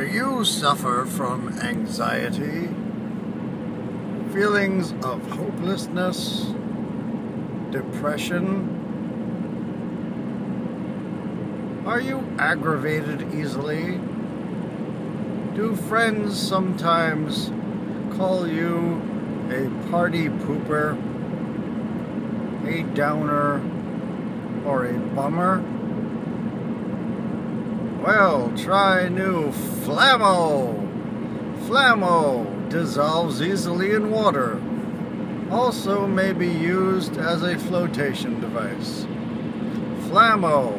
Do you suffer from anxiety? Feelings of hopelessness? Depression? Are you aggravated easily? Do friends sometimes call you a party pooper, a downer, or a bummer? Well, try new Flammo. Flammo dissolves easily in water. Also may be used as a flotation device. Flammo.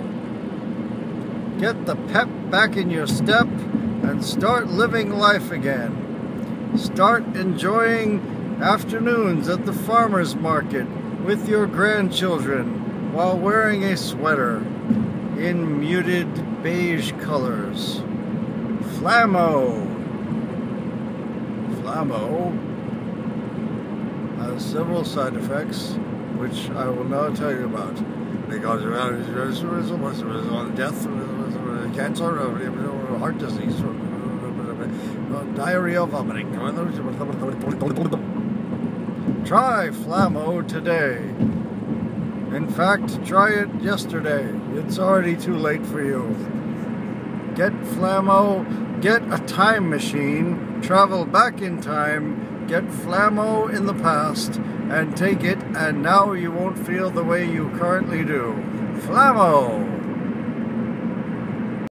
Get the pep back in your step and start living life again. Start enjoying afternoons at the farmer's market with your grandchildren while wearing a sweater in muted beige colors. Flammo. Flammo has several side effects, which I will now tell you about. They Because on death, cancer, or heart disease, diarrhea, vomiting. Try Flammo today. In fact, try it yesterday. It's already too late for you. Get Flammo, get a time machine, travel back in time, get Flammo in the past, and take it, and now you won't feel the way you currently do. Flammo!